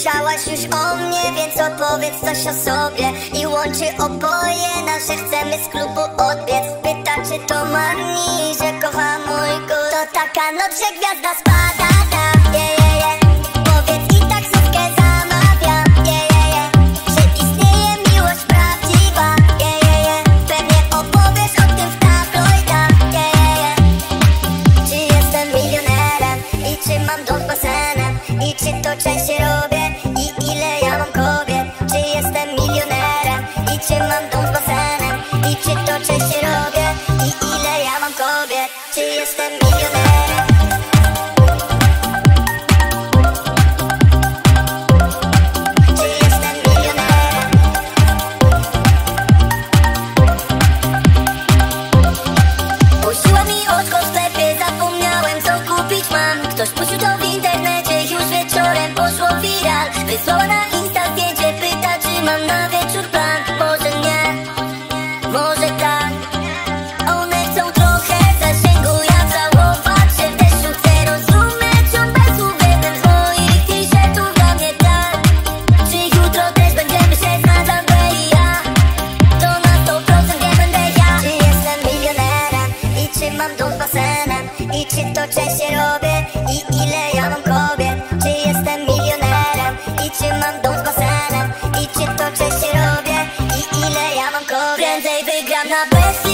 Pytasz już o mnie, więc opowiedz coś o sobie I łączy oboje nasze chcemy z klubu odbiec Pyta czy to marni, że kocha mój gust To taka noc, że gwiazda spada, tak, yeah, yeah, yeah. Powiedz i taksówkę zamawiam, yeah, yeah, yeah. Że istnieje miłość prawdziwa, yeah, yeah, yeah. Pewnie opowiesz o tym w tabloidach, yeah, yeah, yeah. Czy jestem milionerem i czy mam dom z basenem I czy to robię i Wysłała na Insta zdjęcie, pyta czy mam na wieczór plan. Może nie, może tak. One chcą trochę zasięgu, ja całować się w deszczu. Chcę rozumieć ją bez słów, jeden z moich t-shirtów dla mnie tak Czy jutro też będziemy się znać, Andrzej i ja to na 100% nie będę ja. Czy jestem milionerem i czy mam dom z basenem? I czy to częściej robię la vez